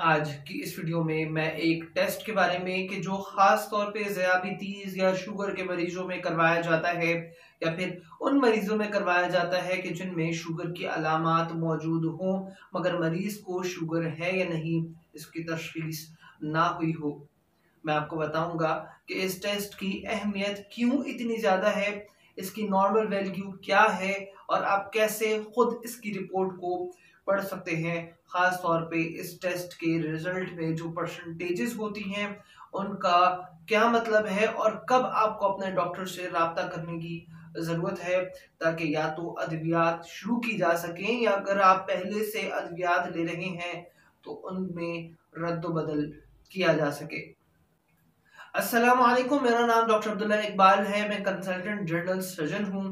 आज की इस वीडियो में मैं एक टेस्ट के बारे में कि जो खास तौर पे ज़याबितीज़ या शुगर के मरीजों में करवाया जाता है या फिर उन मरीजों में करवाया जाता है कि जिनमें शुगर की अलामत मौजूद हों, मगर मरीज़ को शुगर है या नहीं, इसकी तशखीस ना हुई हो। मैं आपको बताऊँगा कि इस टेस्ट की अहमियत क्यों इतनी ज़्यादा है, इसकी नॉर्मल वैल्यू क्या है और आप कैसे खुद इसकी रिपोर्ट को पढ़ सकते हैं। ख़ास तौर पे इस टेस्ट के रिज़ल्ट में जो परसेंटेजेस होती हैं, उनका क्या मतलब है और कब आपको अपने डॉक्टर से रबता करने की ज़रूरत है ताकि या तो अद्वियात शुरू की जा सकें या अगर आप पहले से अद्वियात ले रहे हैं तो उनमें रद्द बदल किया जा सके। अस्सलाम वालेकुम मेरा नाम डॉक्टर अब्दुल्ला इकबाल है। मैं कंसल्टेंट जनरल सर्जन हूँ।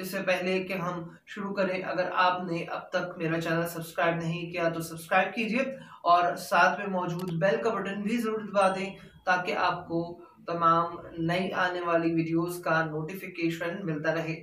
इससे पहले कि हम शुरू करें, अगर आपने अब तक मेरा चैनल सब्सक्राइब नहीं किया तो सब्सक्राइब कीजिए और साथ में मौजूद बेल का बटन भी ज़रूर दबा दें, ताकि आपको तमाम नई आने वाली वीडियोस का नोटिफिकेशन मिलता रहे।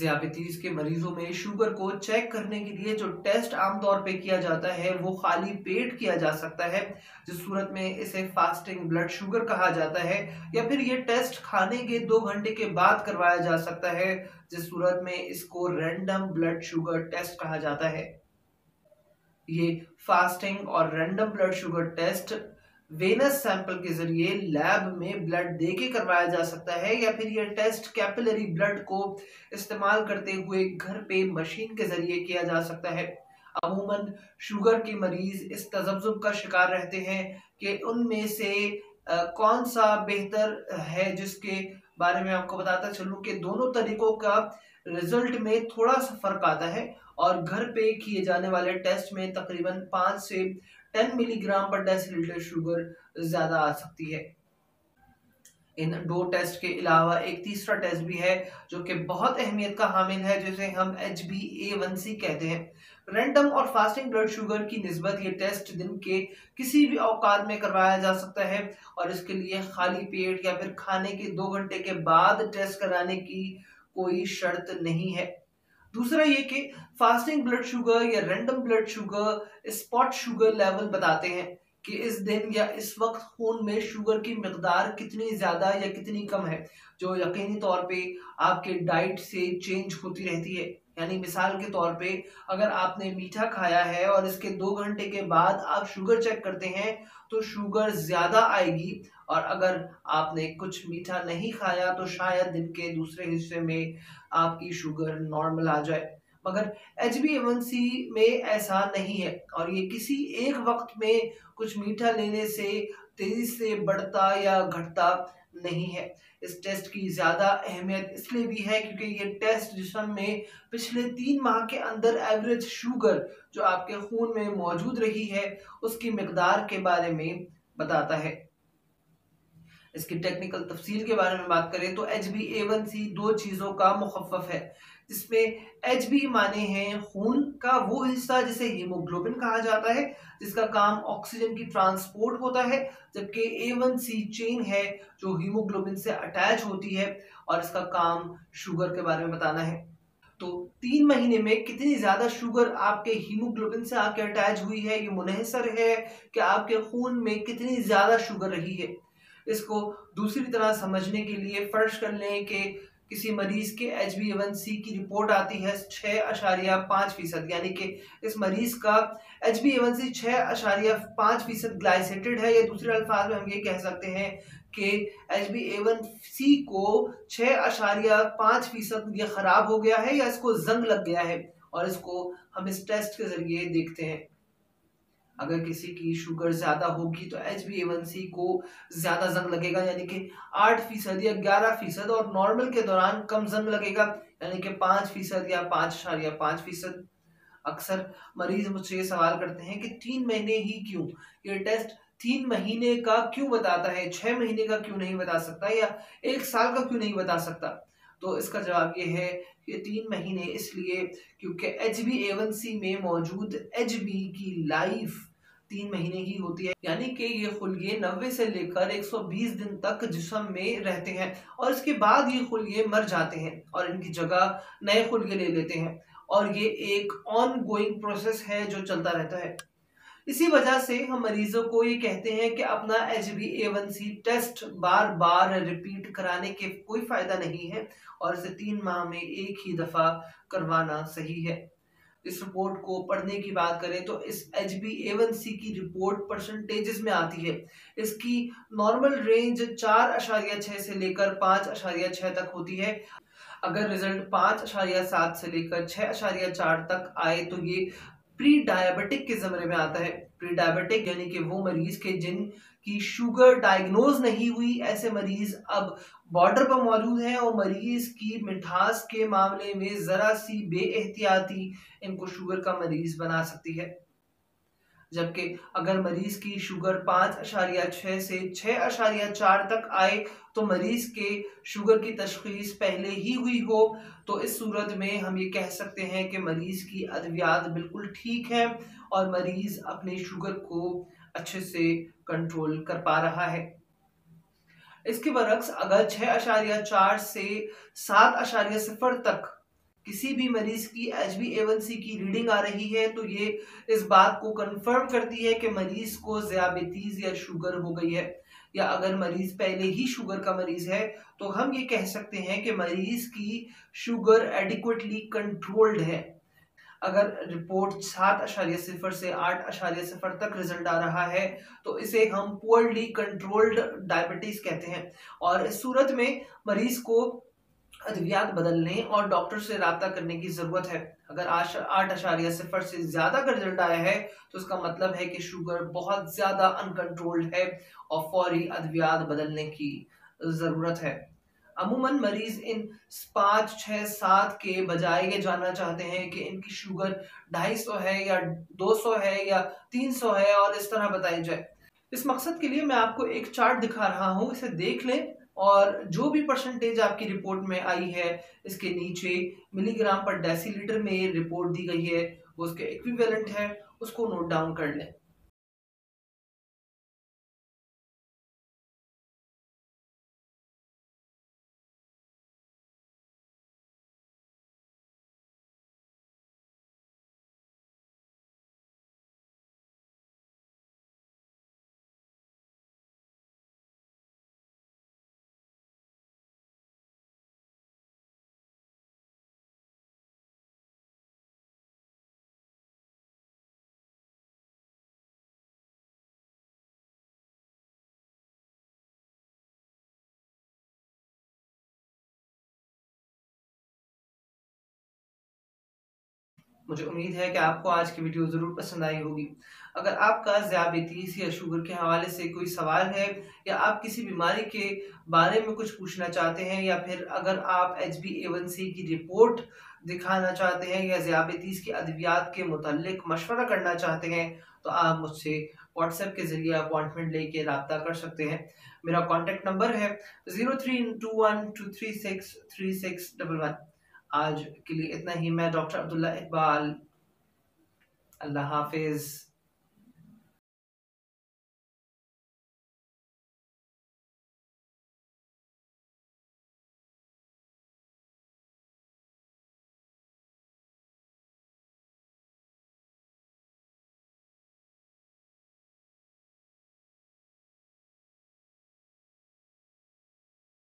ज़ियाबतीस के मरीजों में शुगर को चेक करने के लिए जो टेस्ट आमतौर पे किया जाता है, वो खाली पेट किया जा सकता है, जिस सूरत में इसे फास्टिंग ब्लड शुगर कहा जाता है, या फिर ये टेस्ट खाने के दो घंटे के बाद करवाया जा सकता है, जिस सूरत में इसको रैंडम ब्लड शुगर टेस्ट कहा जाता है। ये फास्टिंग और random blood sugar test venous sample के ज़रिए लैब में ब्लड दे के करवाया जा सकता है या फिर यह टेस्ट कैपिलरी ब्लड को इस्तेमाल करते हुए घर पे मशीन के ज़रिए किया जा सकता है। अमूमन शुगर के मरीज़ इस तजब्जुब का शिकार रहते हैं कि उनमें से कौन सा बेहतर है जिसके बारे में आपको बताता चलूँ कि दोनों तरीकों का रिज़ल्ट में थोड़ा सा फ़र्क आता है और घर पे किए जाने वाले टेस्ट में तकरीबन पाँच से ten milligram per decilitre sugar ज़्यादा आ सकती है। इन दो टेस्ट के अलावा एक तीसरा टेस्ट भी है, जो कि बहुत अहमियत का हामिल है, जिसे हम H B A one C कहते हैं। रैंडम और फास्टिंग ब्लड शुगर की नस्बत ये टेस्ट दिन के किसी भी औकात में करवाया जा सकता है, और इसके लिए खाली पेट या फिर खाने के दो घंटे के बाद टेस्ट कराने की कोई शर्त नहीं है। दूसरा ये कि फास्टिंग ब्लड शुगर या random blood sugar spot sugar level बताते हैं कि इस दिन या इस वक्त खून में शुगर की मकदार कितनी ज़्यादा या कितनी कम है, जो यकीनी तौर पे आपके डाइट से चेंज होती रहती है। यानी मिसाल के तौर पे अगर आपने मीठा खाया है और इसके दो घंटे के बाद आप शुगर चेक करते हैं तो शुगर ज़्यादा आएगी और अगर आपने कुछ मीठा नहीं खाया तो शायद दिन के दूसरे हिस्से में आपकी शुगर नॉर्मल आ जाए। मगर एच बी एवन सी में ऐसा नहीं है, और ये किसी एक वक्त में कुछ मीठा लेने से तेज़ी से बढ़ता या घटता नहीं है। इस टेस्ट की ज़्यादा अहमियत इसलिए भी है क्योंकि ये टेस्ट जिसम में पिछले तीन माह के अंदर एवरेज शुगर जो आपके खून में मौजूद रही है, उसकी मकदार के बारे में बताता है। इसकी टेक्निकल तफसील के बारे में बात करें तो H B A one C दो चीज़ों का मुखफ़ है, जिसमें एच बी माने हैं खून का वो हिस्सा जिसे हीमोग्लोबिन कहा जाता है, जिसका काम ऑक्सीजन की ट्रांसपोर्ट होता है, जबकि ए वन सी चेन है जो हीमोग्लोबिन से अटैच होती है और इसका काम शुगर के बारे में बताना है। तो तीन महीने में कितनी ज़्यादा शुगर आपके हीमोग्लोबिन से आके अटैच हुई है, ये मुनहसर है कि आपके खून में कितनी ज़्यादा शुगर रही है। इसको दूसरी तरह समझने के लिए फर्श कर लें कि किसी मरीज़ के एच बी एवन सी की रिपोर्ट आती है छः अशारिया पाँच फ़ीसद, यानी कि इस मरीज़ का एच बी एवन सी छः अशारिया पाँच फ़ीसद ग्लाइसेटेड है। या दूसरे अल्फाज में हम ये कह सकते हैं कि एच बी एवन सी को छः अशारिया पाँच फ़ीसद ये ख़राब हो गया है या इसको जंग लग गया है और इसको हम इस टेस्ट के ज़रिए देखते हैं। अगर किसी की शुगर ज़्यादा होगी तो एच बी को ज़्यादा जंग लगेगा, यानी कि आठ फ़ीसद या ग्यारह फ़ीसद और नॉर्मल के दौरान कम जंग लगेगा, यानी कि पाँच फ़ीसद या पाँच या पाँच फ़ीसद। अक्सर मरीज़ मुझसे ये सवाल करते हैं कि तीन महीने ही क्यों? ये टेस्ट तीन महीने का क्यों बताता है? छह महीने का क्यों नहीं बता सकता या एक साल का क्यों नहीं बता सकता? तो इसका जवाब ये है कि तीन महीने इसलिए क्योंकि एच बी एवन सी में मौजूद एच बी की लाइफ तीन महीने की होती है। यानी कि ये खुलिये नब्बे से लेकर 120 दिन तक जिसम में रहते हैं और इसके बाद ये खुलिये मर जाते हैं और इनकी जगह नए खुलिये ले लेते हैं। और ये एक ऑन गोइंग प्रोसेस है जो चलता रहता है। इसी वजह से हम मरीजों को ये कहते हैं कि अपना H B A one C test बार बार रिपीट कराने के कोई फ़ायदा नहीं है और इसे तीन माह में एक ही दफ़ा करवाना सही है। इस रिपोर्ट को पढ़ने की बात करें तो इस एच बी एवन सी की रिपोर्ट परसेंटेजेस में आती है। इसकी नॉर्मल रेंज चार अशारिया छह से लेकर पाँच अशारिया छह तक होती है। अगर रिज़ल्ट पाँच अशारिया सात से लेकर छह अशारिया चार तक आए तो ये प्री डायबिटिक के जमरे में आता है। प्री डायबिटिक यानी कि वो मरीज़ के जिन की शुगर डायग्नोज नहीं हुई, ऐसे मरीज़ अब बॉर्डर पर मौजूद हैं और मरीज़ की मिठास के मामले में जरा सी बेहतियाती इनको शुगर का मरीज़ बना सकती है। जबकि अगर मरीज़ की शुगर पाँच अशारिया छह से छह अशारिया चार तक आए तो मरीज़ के शुगर की तशखीस पहले ही हुई हो तो इस सूरत में हम ये कह सकते हैं कि मरीज़ की अद्वियात बिल्कुल ठीक है और मरीज़ अपने शुगर को अच्छे से कंट्रोल कर पा रहा है। इसके बरक्स अगर छह अशारिया चार से सात अशारिया सिफर तक किसी भी मरीज़ की एच बी की रीडिंग आ रही है तो ये इस बात को कंफर्म करती है कि मरीज़ को ज्याबितीज या शुगर हो गई है। या अगर मरीज़ पहले ही शुगर का मरीज़ है तो हम ये कह सकते हैं कि मरीज़ की शुगर एडिक्वेटली कंट्रोल्ड है। अगर रिपोर्ट सात अशारिया सिफर से आठ अशारिया सिफर तक रिज़ल्ट आ रहा है तो इसे हम पोअरली कंट्रोल्ड डायबिटीज़ कहते हैं। और इस सूरत में मरीज़ को अद्वियात बदलने और डॉक्टर से रबता करने की ज़रूरत है। अगर आठ अशारिया सिफर से ज़्यादा का रिज़ल्ट आया है तो इसका मतलब है कि शुगर बहुत ज़्यादा अनकंट्रोल्ड है और फौरी अद्वियात बदलने की ज़रूरत है। अमूमन मरीज़ इन पाँच छः सात के बजाय ये जानना चाहते हैं कि इनकी शुगर ढाई सौ है या दो सौ है या तीन सौ है और इस तरह बताई जाए। इस मकसद के लिए मैं आपको एक चार्ट दिखा रहा हूँ, इसे देख लें। और जो भी परसेंटेज आपकी रिपोर्ट में आई है, इसके नीचे मिलीग्राम पर डेसीलीटर में रिपोर्ट दी गई है, वो उसके इक्विवेलेंट है, उसको नोट डाउन कर लें। मुझे उम्मीद है कि आपको आज की वीडियो ज़रूर पसंद आई होगी। अगर आपका ज़्याबतीस या शुगर के हवाले से कोई सवाल है या आप किसी बीमारी के बारे में कुछ पूछना चाहते हैं या फिर अगर आप H B A one C की रिपोर्ट दिखाना चाहते हैं या ज़्याबतीस की अद्वियात के मुतलक मशवरा करना चाहते हैं तो आप मुझसे व्हाट्सएप के ज़रिए अपॉइंटमेंट लेके रबता कर सकते हैं। मेरा कॉन्टेक्ट नंबर है zero three two one two three six three six double one आज के लिए इतना ही। मैं डॉक्टर अब्दुल्ला इकबाल अल्लाह हाफिज़।